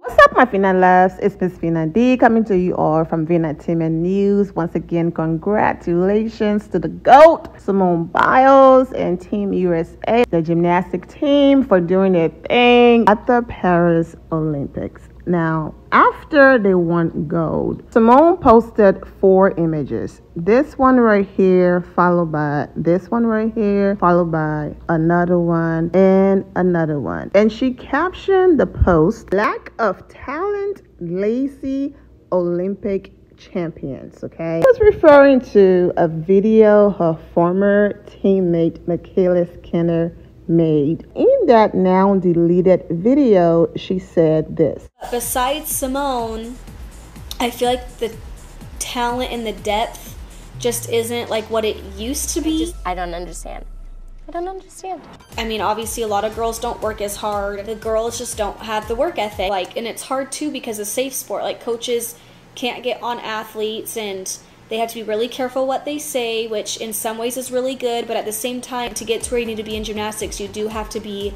What's up, my Vina loves? It's Miss Vina D coming to you all from Vinatainment News. Once again, congratulations to the GOAT, Simone Biles, and Team USA, the gymnastic team, for doing their thing at the Paris Olympics. Now, after they won gold, Simone posted four images. This one right here, followed by this one right here, followed by another one and another one. And she captioned the post, lack of talent, lazy Olympic champions, okay? I was referring to a video her former teammate MyKayla Skinner made. In that now deleted video, she said this. Besides Simone, I feel like the talent and the depth just isn't like what it used to be. I, just, I don't understand. I don't understand. I mean, obviously, a lot of girls don't work as hard. The girls just don't have the work ethic. Like, and it's hard too because it's safe sport. Like, coaches can't get on athletes and they have to be really careful what they say, which in some ways is really good, but at the same time, to get to where you need to be in gymnastics, you do have to be,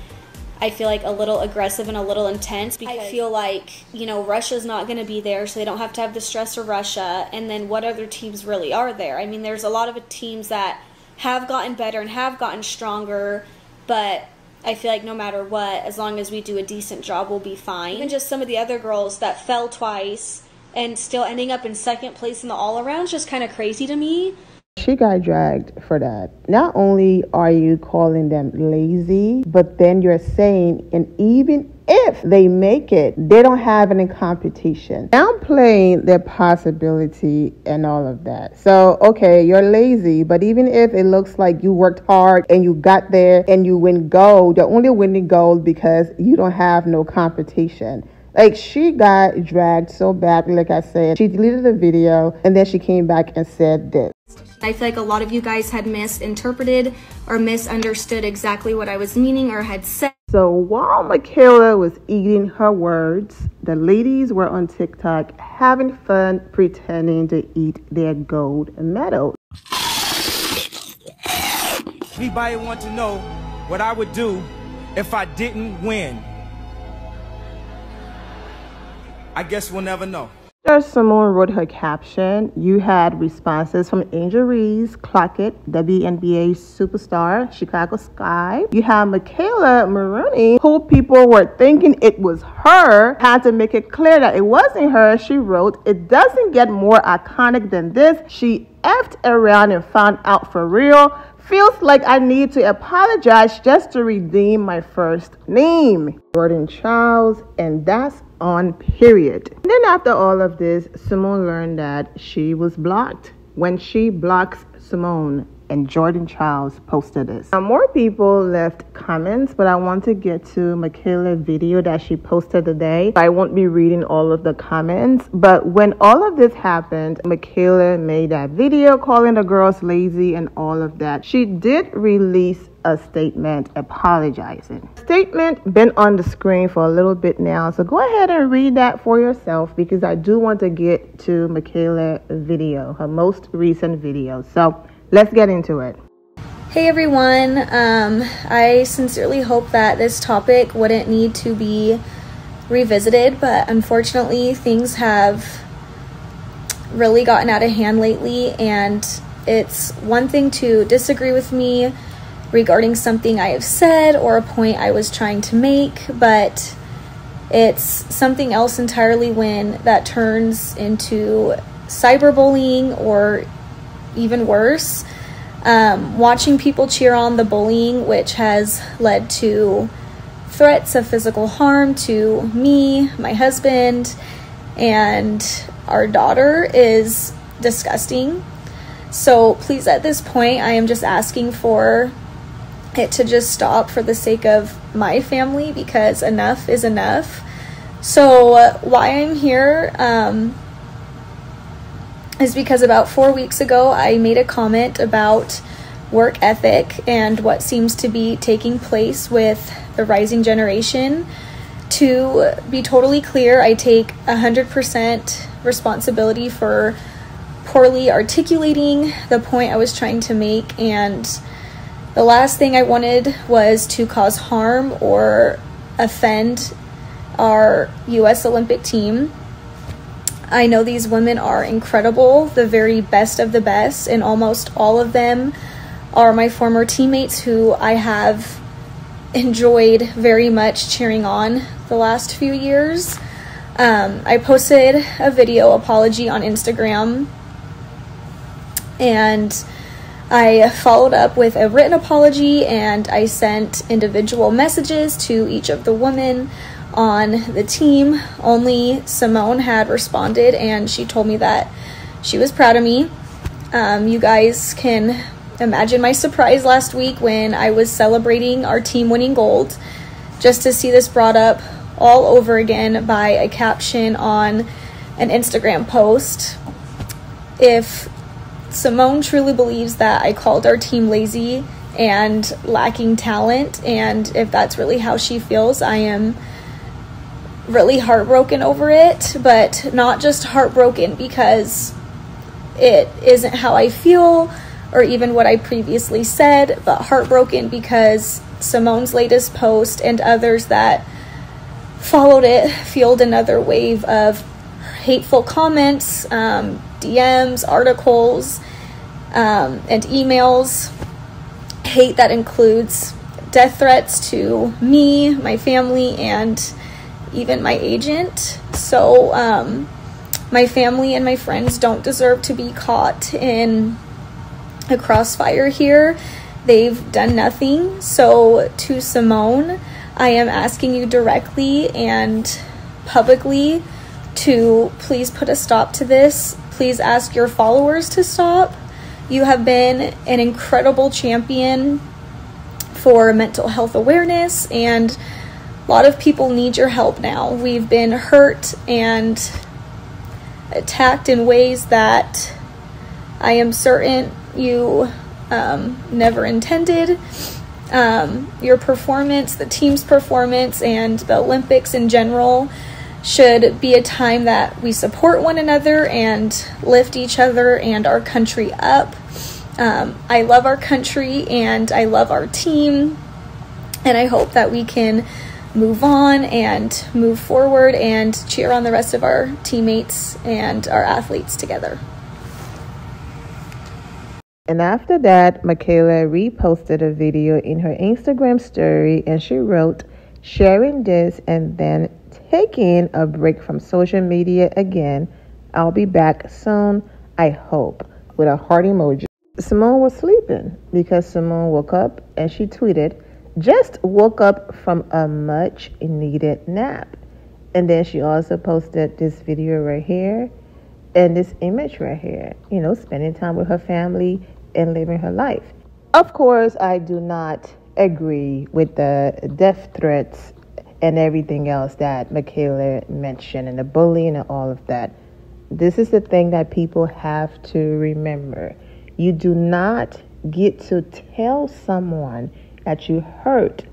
I feel like, a little aggressive and a little intense. Because I feel like, you know, Russia's not going to be there, so they don't have to have the stress of Russia. And then what other teams really are there? I mean, there's a lot of teams that have gotten better and have gotten stronger, but I feel like no matter what, as long as we do a decent job, we'll be fine. Even just some of the other girls that fell twice and still ending up in second place in the all around is just kind of crazy to me. She got dragged for that. Not only are you calling them lazy, but then you're saying, and even if they make it, they don't have any competition. Downplaying their possibility and all of that. So, okay, you're lazy, but even if it looks like you worked hard and you got there and you win gold, you're only winning gold because you don't have no competition. Like she got dragged so badly, like I said. She deleted the video and then she came back and said this. I feel like a lot of you guys had misinterpreted or misunderstood exactly what I was meaning or had said. So while MyKayla was eating her words, the ladies were on TikTok having fun pretending to eat their gold medal. Anybody want to know what I would do if I didn't win? I guess we'll never know. After Simone wrote her caption, you had responses from Angel Reese, Clockett, WNBA superstar, Chicago Sky. You have McKayla Maroney, who people were thinking it was her, had to make it clear that it wasn't her. She wrote, It doesn't get more iconic than this. She effed around and found out for real. Feels like I need to apologize just to redeem my first name. Jordan Chiles, and that's on period. And then after all of this, Simone learned that she was blocked. When she blocks Simone, and Jordan Chiles posted this. Now, more people left comments, but I want to get to MyKayla's video that she posted today. I won't be reading all of the comments, but when all of this happened, MyKayla made that video calling the girls lazy and all of that. She did release a statement apologizing. Statement been on the screen for a little bit now, so go ahead and read that for yourself because I do want to get to MyKayla video, her most recent video. So let's get into it. Hey everyone, um, I sincerely hope that this topic wouldn't need to be revisited, but unfortunately, things have really gotten out of hand lately, and it's one thing to disagree with me regarding something I have said or a point I was trying to make, but it's something else entirely when that turns into cyberbullying or even worse. Um, watching people cheer on the bullying, which has led to threats of physical harm to me, my husband, and our daughter, is disgusting. So please, at this point, I am just asking for it to just stop for the sake of my family because enough is enough. So, uh, why I'm here um, is because about four weeks ago I made a comment about work ethic and what seems to be taking place with the rising generation. To be totally clear, I take 100% responsibility for poorly articulating the point I was trying to make and the last thing I wanted was to cause harm or offend our US Olympic team. I know these women are incredible, the very best of the best, and almost all of them are my former teammates who I have enjoyed very much cheering on the last few years. Um, I posted a video apology on Instagram and I followed up with a written apology and I sent individual messages to each of the women on the team. Only Simone had responded and she told me that she was proud of me. Um, you guys can imagine my surprise last week when I was celebrating our team winning gold just to see this brought up all over again by a caption on an Instagram post. If Simone truly believes that I called our team lazy and lacking talent, and if that's really how she feels, I am really heartbroken over it, but not just heartbroken because it isn't how I feel or even what I previously said, but heartbroken because Simone's latest post and others that followed it fueled another wave of hateful comments, um, DMs, articles, um, and emails. Hate that includes death threats to me, my family, and even my agent. So, um, my family and my friends don't deserve to be caught in a crossfire here. They've done nothing. So, to Simone, I am asking you directly and publicly to please put a stop to this. Please ask your followers to stop. You have been an incredible champion for mental health awareness, and a lot of people need your help now. We've been hurt and attacked in ways that I am certain you um, never intended. Um, your performance, the team's performance, and the Olympics in general should be a time that we support one another and lift each other and our country up. Um, I love our country and I love our team, and I hope that we can move on and move forward and cheer on the rest of our teammates and our athletes together. And after that, MyKayla reposted a video in her Instagram story and she wrote, sharing this and then taking a break from social media again. I'll be back soon, I hope, with a heart emoji. Simone was sleeping because Simone woke up and she tweeted, just woke up from a much needed nap. And then she also posted this video right here and this image right here, you know, spending time with her family and living her life. Of course, I do not agree with the death threats and everything else that MyKayla mentioned and the bullying and all of that. This is the thing that people have to remember. You do not get to tell someone that you hurt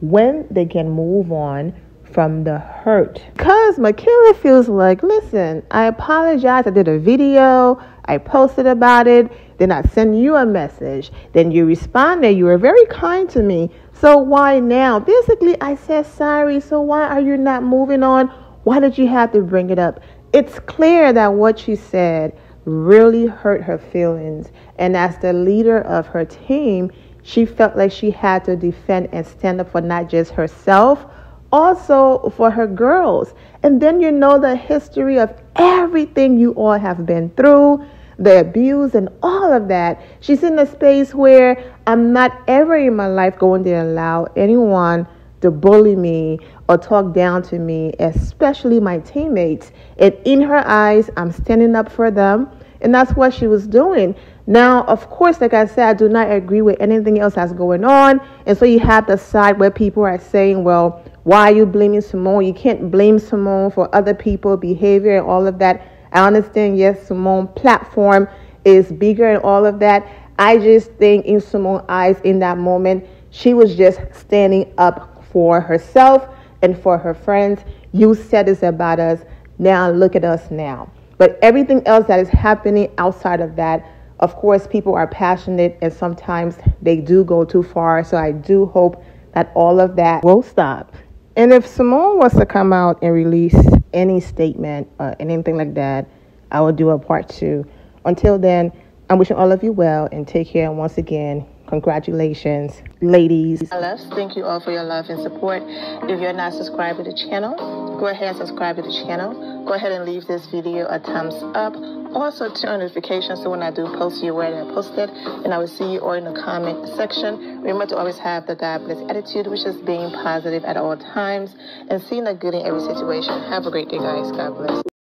when they can move on from the hurt. Because MyKayla feels like, listen, I apologize. I did a video, I posted about it, then I sent you a message, then you responded. You were very kind to me. So why now? Basically, I said sorry. So why are you not moving on? Why did you have to bring it up? It's clear that what she said really hurt her feelings. And as the leader of her team, she felt like she had to defend and stand up for not just herself, also for her girls. And then you know the history of everything you all have been through, the abuse and all of that. She's in a space where I'm not ever in my life going to allow anyone to bully me or talk down to me, especially my teammates. And in her eyes, I'm standing up for them. And that's what she was doing. Now, of course, like I said, I do not agree with anything else that's going on. And so you have the side where people are saying, well, why are you blaming Simone? You can't blame Simone for other people's behavior and all of that. I understand, yes, Simone platform is bigger and all of that. I just think in Simone's eyes in that moment, she was just standing up for herself and for her friends. You said this about us. Now look at us now. But everything else that is happening outside of that, of course, people are passionate and sometimes they do go too far. So I do hope that all of that will stop And if Simone wants to come out and release any statement or anything like that, I will do a part two. Until then, I'm wishing all of you well and take care. And once again, congratulations, ladies. Love, thank you all for your love and support. If you're not subscribed to the channel, go ahead and subscribe to the channel. Go ahead and leave this video a thumbs up. Also, turn on notifications so when I do post, you're aware that I posted. And I will see you all in the comment section. Remember to always have the God bless attitude, which is being positive at all times and seeing the good in every situation. Have a great day, guys. God bless.